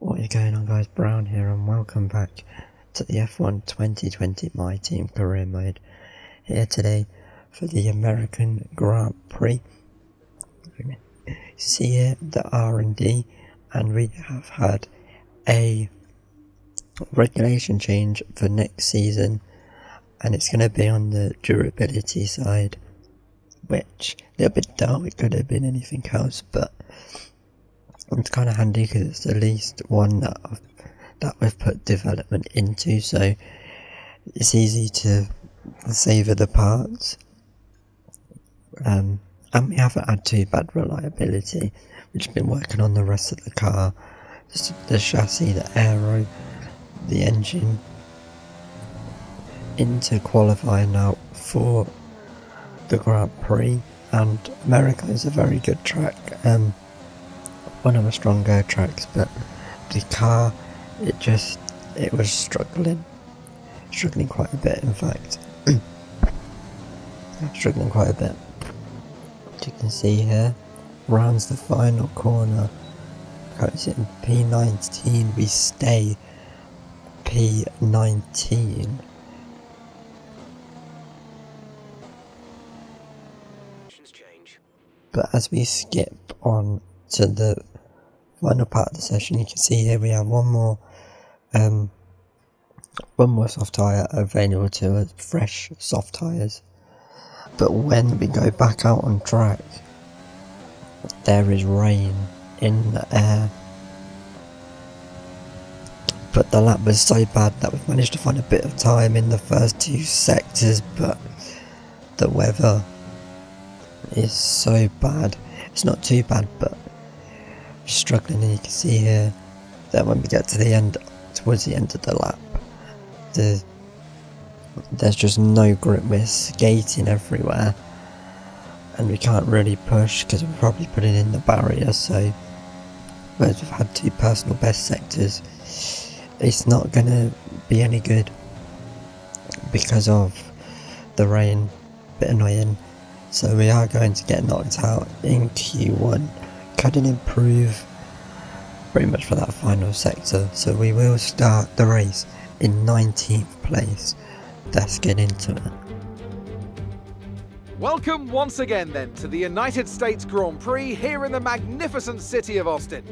What is going on guys, Brown here and welcome back to the F1 2020 My Team Career Mode. Here today for the American Grand Prix. You see here the R&D and we have had a regulation change for next season and it's going to be on the durability side which a little bit dull, it could have been anything else but it's kind of handy because it's the least one that I've, that we've put development into, so it's easy to savour the parts. Um, and we haven't had too bad reliability. We've just been working on the rest of the car, the chassis, the aero, the engine, into qualifying now for the Grand Prix. And America is a very good track. Um, one of the stronger tracks, but the car, it just, it was struggling. Struggling quite a bit, in fact. struggling quite a bit. As you can see here, rounds the final corner. Comes in P19, we stay P19. But as we skip on to the final part of the session, you can see here we have one more, um, one more soft tyre available to us, fresh soft tyres. But when we go back out on track, there is rain in the air. But the lap was so bad that we've managed to find a bit of time in the first two sectors, but the weather is so bad. It's not too bad, but struggling and you can see here that when we get to the end towards the end of the lap the there's just no grip we're skating everywhere and we can't really push because we're probably putting in the barrier so whereas we've had two personal best sectors it's not gonna be any good because of the rain bit annoying. So we are going to get knocked out in Q1 couldn't improve pretty much for that final sector so we will start the race in 19th place let's get into it Welcome once again then to the United States Grand Prix here in the magnificent city of Austin.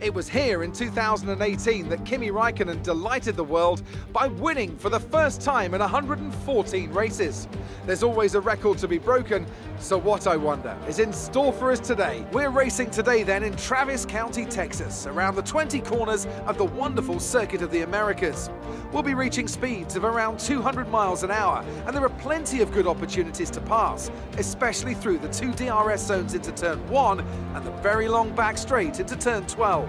It was here in 2018 that Kimi Raikkonen delighted the world by winning for the first time in 114 races. There's always a record to be broken, so what I wonder is in store for us today. We're racing today then in Travis County, Texas, around the 20 corners of the wonderful Circuit of the Americas. We'll be reaching speeds of around 200 miles an hour, and there are plenty of good opportunities to pass, especially through the two DRS zones into turn 1 and the very long back straight into turn 12.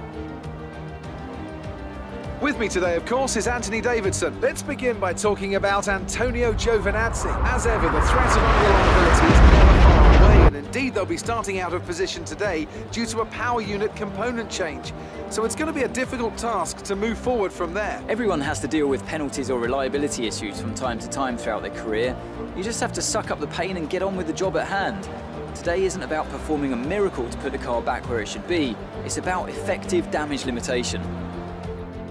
With me today, of course, is Anthony Davidson. Let's begin by talking about Antonio Giovinazzi. As ever, the threat of unreliability is far away, and indeed they'll be starting out of position today due to a power unit component change. So it's going to be a difficult task to move forward from there. Everyone has to deal with penalties or reliability issues from time to time throughout their career. You just have to suck up the pain and get on with the job at hand. Today isn't about performing a miracle to put the car back where it should be, it's about effective damage limitation.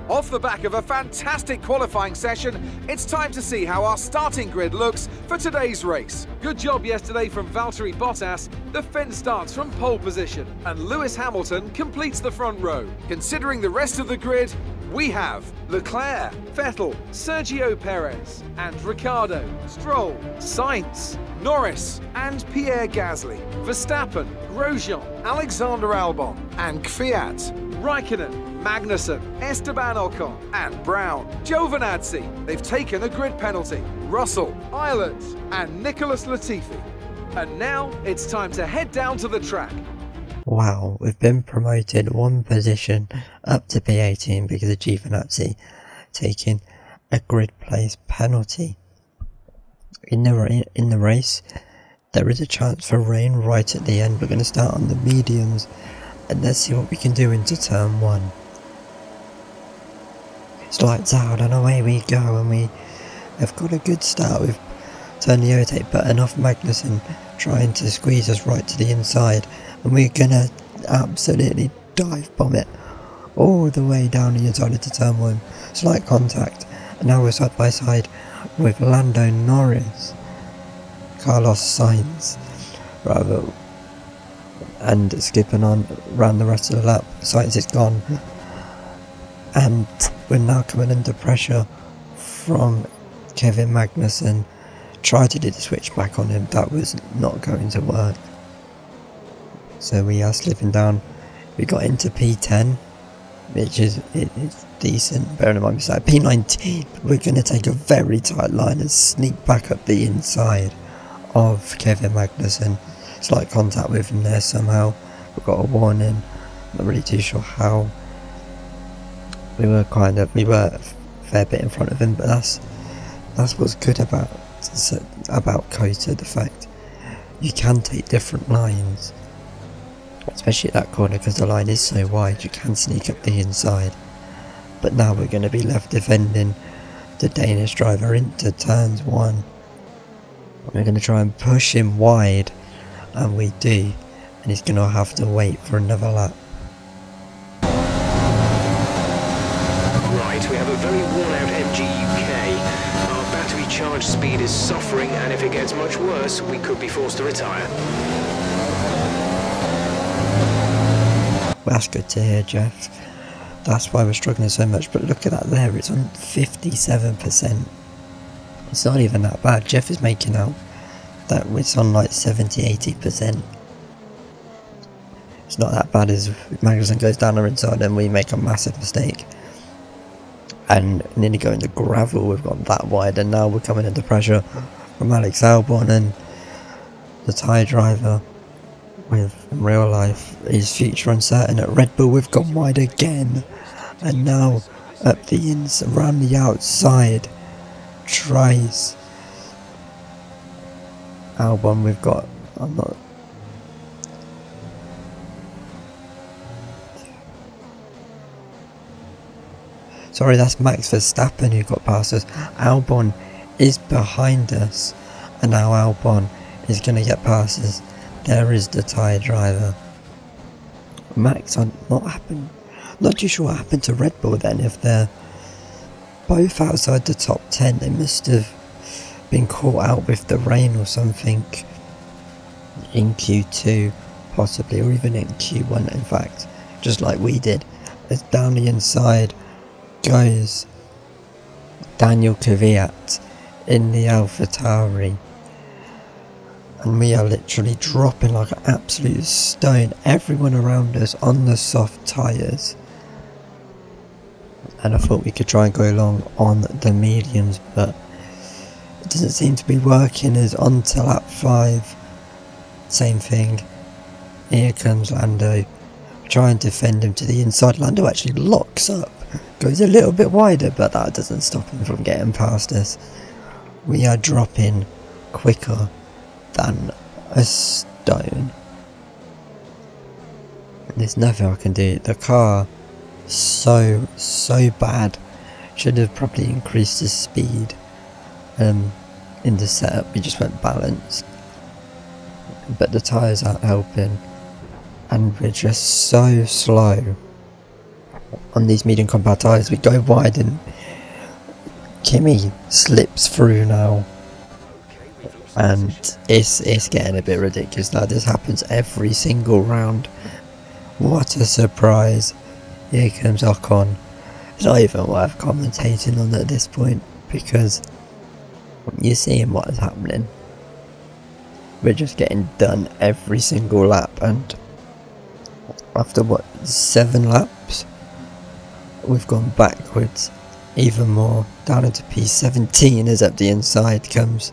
Off the back of a fantastic qualifying session, it's time to see how our starting grid looks for today's race. Good job yesterday from Valtteri Bottas. The fence starts from pole position, and Lewis Hamilton completes the front row. Considering the rest of the grid, we have Leclerc, Vettel, Sergio Perez, and Ricciardo, Stroll, Sainz, Norris, and Pierre Gasly, Verstappen, Grosjean, Alexander Albon, and Kvyat, Raikkonen, Magnussen, Esteban Ocon, and Brown. Giovinazzi, they've taken a grid penalty. Russell, Ireland, and Nicholas Latifi. And now it's time to head down to the track. Wow, we've been promoted one position up to P18 because of Giovinazzi taking a grid place penalty. In the in the race, there is a chance for rain right at the end. We're going to start on the mediums and let's see what we can do into turn one. It's lights out and away we go and we have got a good start. We've turned the overtake button off Magnussen trying to squeeze us right to the inside and we're gonna absolutely dive bomb it all the way down the inside the turn one. Slight contact, and now we're side by side with Lando Norris, Carlos Sainz, rather, and skipping on around the rest of the lap. Sainz is gone, and we're now coming under pressure from Kevin Magnussen. Tried to do the switch back on him, that was not going to work. So we are slipping down. We got into P10 which is it, it's decent. Bearing in mind, it's like P19. We're going to take a very tight line and sneak back up the inside of Kevin Magnussen. Slight contact with him there somehow. We've got a warning. Not really too sure how. We were kind of we were a fair bit in front of him, but that's that's what's good about about COTA. The fact you can take different lines especially at that corner because the line is so wide you can sneak up the inside. But now we're going to be left defending the Danish driver into turns one. We're going to try and push him wide, and we do, and he's going to have to wait for another lap. Right, we have a very worn out MGU-K. Our battery charge speed is suffering, and if it gets much worse, we could be forced to retire. Well, that's good to hear, Jeff. That's why we're struggling so much. But look at that there, it's on 57%. It's not even that bad. Jeff is making out that it's on like 70 80%. It's not that bad as Magnussen goes down our inside and we make a massive mistake. And nearly going to gravel, we've gone that wide, and now we're coming under pressure from Alex Albon and the Thai driver with in real life his future uncertain. At Red Bull, we've gone wide again, and now up the ins around the outside tries. Albon, we've got. I'm not. Sorry, that's Max Verstappen who got past us. Albon is behind us, and now Albon is going to get past us. There is the Thai driver. Max, I'm not happened. Not too sure what happened to Red Bull then. If they're both outside the top 10, they must have been caught out with the rain or something in Q2, possibly, or even in Q1, in fact, just like we did. it's down the inside goes Daniel Kvyat in the AlphaTauri and we are literally dropping like an absolute stone. Everyone around us on the soft tyres. And I thought we could try and go along on the mediums, but it doesn't seem to be working as on to lap 5. Same thing. Here comes Lando. Try and defend him to the inside. Lando actually locks up. Goes a little bit wider, but that doesn't stop him from getting past us. We are dropping quicker than a stone. There's nothing I can do. The car, so, so bad. Should have probably increased the speed. Um, in the setup, we just went balanced. But the tyres aren't helping. And we're just so slow. On these medium compound tyres, we go wide and Kimi slips through now and it's it's getting a bit ridiculous now. This happens every single round. What a surprise! Here comes Ocon. It's not even worth commentating on at this point because you're seeing what is happening. We're just getting done every single lap, and after what seven laps, we've gone backwards even more down into P17 as up the inside comes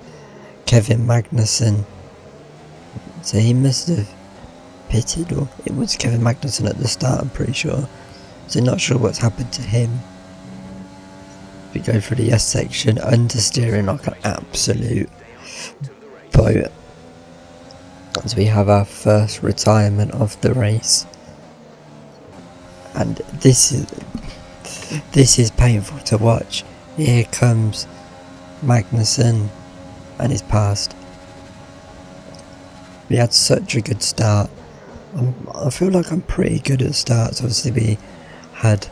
Kevin Magnussen. So he must have pitted, or it was Kevin Magnussen at the start, I'm pretty sure. So not sure what's happened to him. We go for the S section, understeering like an absolute boat. As we have our first retirement of the race. And this is this is painful to watch. Here comes Magnussen and his past. We had such a good start. I'm, i feel like I'm pretty good at starts. Obviously, we had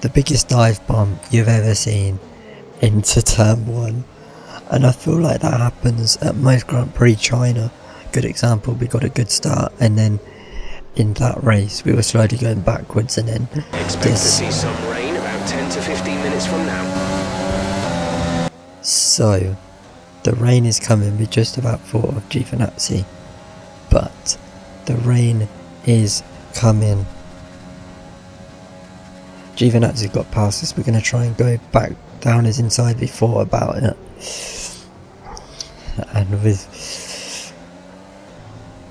the biggest dive bomb you've ever seen into turn one. And I feel like that happens at most Grand Prix China. Good example, we got a good start and then in that race we were slowly going backwards and then Expect this to see some rain about 10 to 15 minutes from now. So, the rain is coming. We just about thought of Giovinazzi, but the rain is coming. Giovinazzi got past us. We're going to try and go back down his inside. We thought about it, and with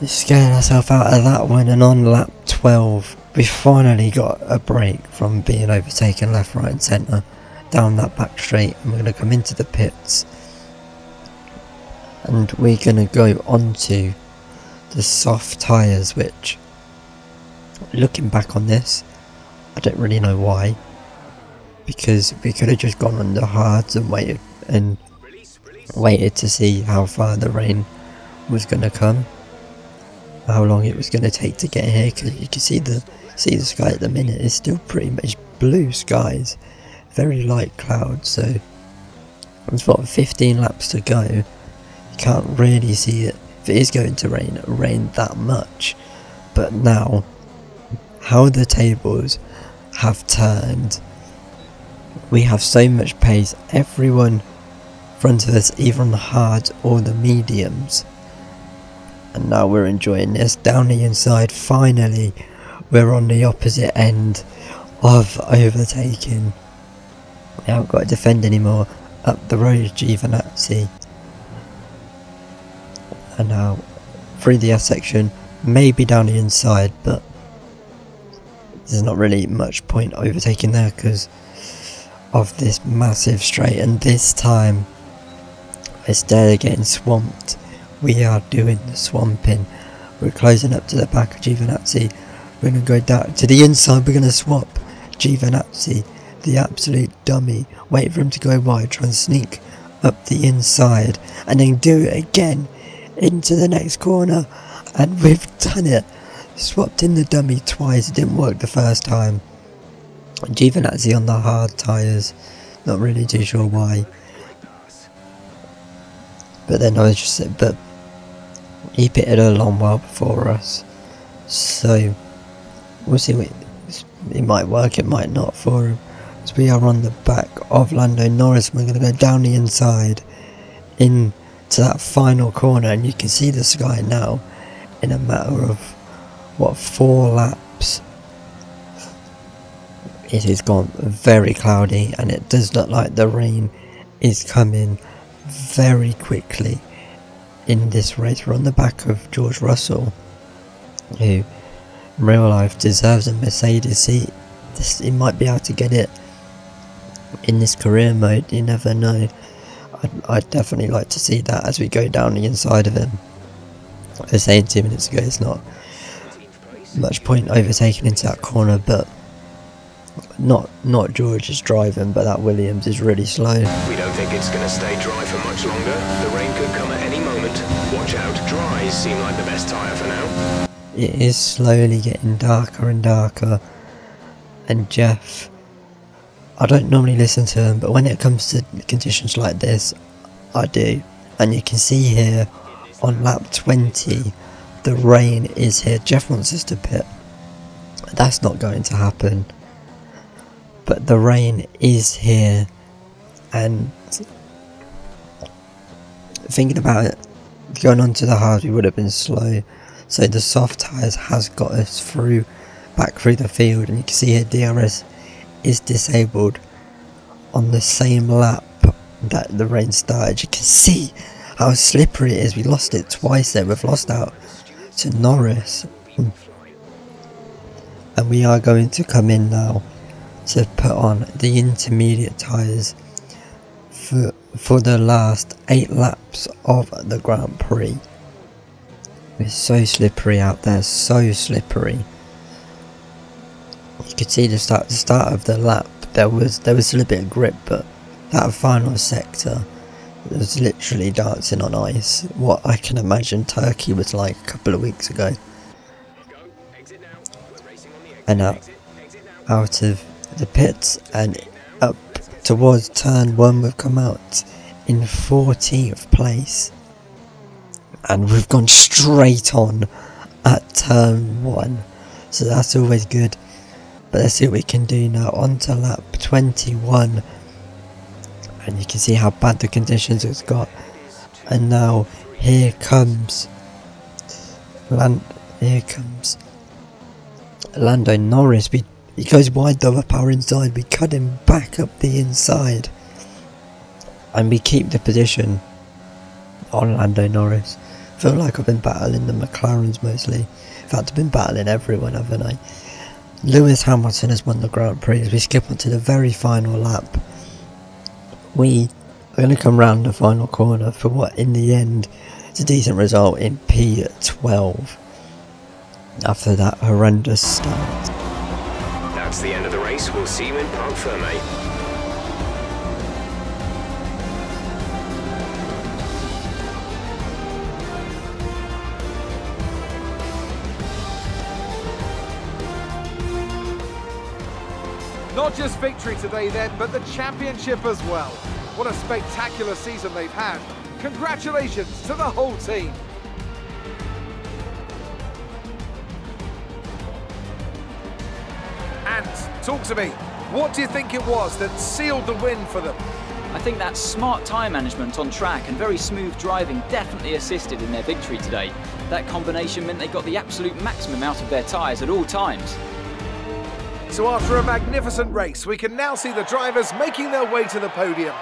scaring ourselves out of that one. And on lap 12, we finally got a break from being overtaken left, right, and centre down that back straight and we're going to come into the pits. And we're going to go onto the soft tyres which looking back on this I don't really know why. Because we could have just gone on the hards and waited and waited to see how far the rain was going to come how long it was going to take to get here because you can see the see the sky at the minute is still pretty much blue skies very light clouds, so there's what 15 laps to go. You can't really see it. If it is going to rain, rain that much. But now, how the tables have turned, we have so much pace. Everyone front of us, on the hard or the mediums. And now we're enjoying this. Down the inside, finally, we're on the opposite end of overtaking. We haven't got to defend anymore. Up the road, Giovinazzi. And now through the S section, maybe down the inside, but there's not really much point overtaking there because of this massive straight. And this time, instead of getting swamped, we are doing the swamping. We're closing up to the back of Giovinazzi. We're going to go down to the inside. We're going to swap Giovinazzi the absolute dummy, wait for him to go wide, try and sneak up the inside, and then do it again into the next corner. And we've done it. Swapped in the dummy twice, it didn't work the first time. Giovinazzi on the hard tyres, not really too sure why. But then I was just, but he pitted a long while before us. So, we'll see, it might work, it might not for him. So we are on the back of Lando Norris. We're going to go down the inside into that final corner, and you can see the sky now in a matter of what four laps. It has gone very cloudy, and it does look like the rain is coming very quickly in this race. We're on the back of George Russell, who real life deserves a Mercedes seat. This, he might be able to get it in this career mode, you never know. I'd, I'd, definitely like to see that as we go down the inside of him. I was saying two minutes ago, it's not much point overtaking into that corner, but not not George is driving, but that Williams is really slow. We don't think it's going to stay dry for much longer. The rain could come at any moment. Watch out, dries seem like the best tyre for now. It is slowly getting darker and darker, and Jeff I don't normally listen to him, but when it comes to conditions like this, I do. And you can see here on lap 20, the rain is here. Jeff wants us to pit. That's not going to happen. But the rain is here. And thinking about it, going on to the hard, we would have been slow. So the soft tyres has got us through, back through the field. And you can see here DRS is disabled on the same lap that the rain started. You can see how slippery it is. We lost it twice there. We've lost out to Norris. And we are going to come in now to put on the intermediate tyres for, for the last 8 laps of the Grand Prix. It's so slippery out there, so slippery. You could see the start the start of the lap there was there was a little bit of grip but that final sector was literally dancing on ice. What I can imagine Turkey was like a couple of weeks ago. And out, out of the pits and up towards turn one we've come out in 14th place and we've gone straight on at turn one. So that's always good. But let's see what we can do now. On to lap 21 and you can see how bad the conditions it's got. And now here comes Land here comes Lando Norris. We he goes wide though up our inside. We cut him back up the inside. And we keep the position on Lando Norris feel like I've been battling the McLarens mostly in fact I've been battling everyone haven't I Lewis Hamilton has won the Grand Prix as we skip onto the very final lap we are going to come round the final corner for what in the end is a decent result in P12 after that horrendous start. That's the end of the race. We'll see you in Parc Ferme. Not just victory today then, but the championship as well. What a spectacular season they've had. Congratulations to the whole team. And talk to me. What do you think it was that sealed the win for them? I think that smart tyre management on track and very smooth driving definitely assisted in their victory today. That combination meant they got the absolute maximum out of their tyres at all times. So after a magnificent race, we can now see the drivers making their way to the podium.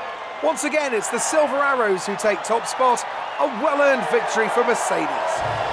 Once again, it's the Silver Arrows who take top spot, a well-earned victory for Mercedes.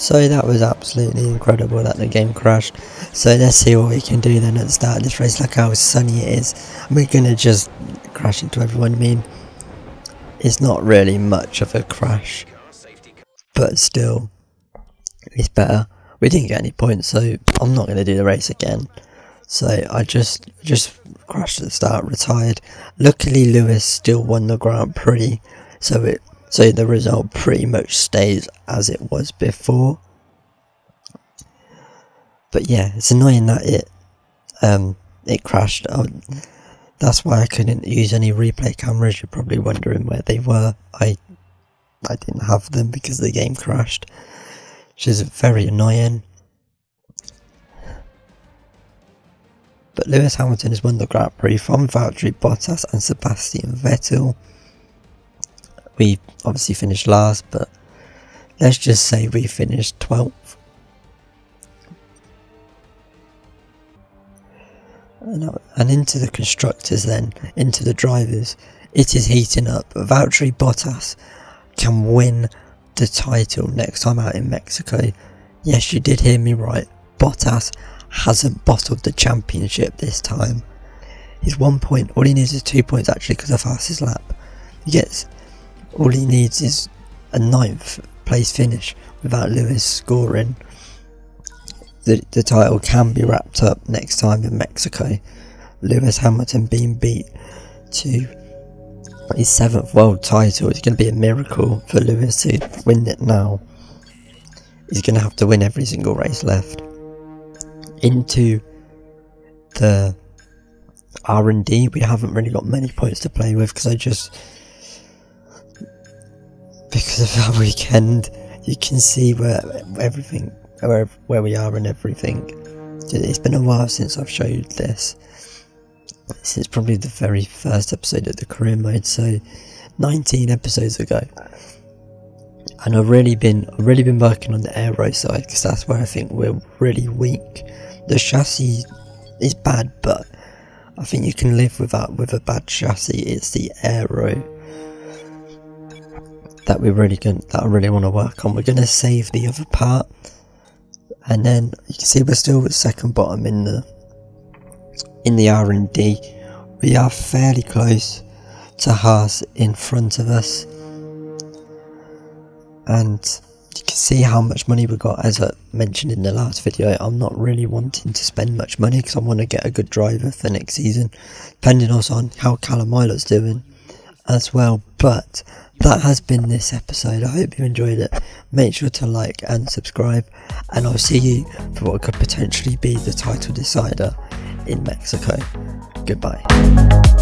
So that was absolutely incredible that the game crashed. So let's see what we can do then at the start of this race. Look how sunny it is. We're gonna just crash into everyone. I mean, it's not really much of a crash, but still, it's better. We didn't get any points, so I'm not gonna do the race again. So I just just crashed at the start, retired. Luckily, Lewis still won the Grand Prix, so it so the result pretty much stays as it was before. But yeah, it's annoying that it um it crashed. Oh, that's why I couldn't use any replay cameras. You're probably wondering where they were. I I didn't have them because the game crashed, which is very annoying. But Lewis Hamilton has won the Grand Prix from Valtteri Bottas and Sebastian Vettel we obviously finished last, but let's just say we finished 12th. Uh, and into the constructors then, into the drivers, it is heating up. Valtteri Bottas can win the title next time out in Mexico. Yes, you did hear me right. Bottas hasn't bottled the championship this time. He's one point. All he needs is two points actually because of fastest lap. He gets all he needs is a ninth place finish without Lewis scoring. The, the title can be wrapped up next time in Mexico. Lewis Hamilton being beat to his seventh world title. It's going to be a miracle for Lewis to win it now. He's going to have to win every single race left. Into the R&D, we haven't really got many points to play with because I just because of our weekend, you can see where everything, where where we are and everything. It's been a while since I've showed this. Since probably the very first episode of the career mode, so 19 episodes ago. And I've really been, I've really been working on the aero side because that's where I think we're really weak. The chassis is bad, but I think you can live without with a bad chassis. It's the aero that we really going that I really want to work on. We're gonna save the other part, and then you can see we're still at second bottom in the in the R and D. We are fairly close to Haas in front of us. And you can see how much money we got as I mentioned in the last video. I'm not really wanting to spend much money because I want to get a good driver for next season, depending also on how Callum Ilott's doing as well. But that has been this episode. I hope you enjoyed it. Make sure to like and subscribe, and I'll see you for what could potentially be the title decider in Mexico. Goodbye.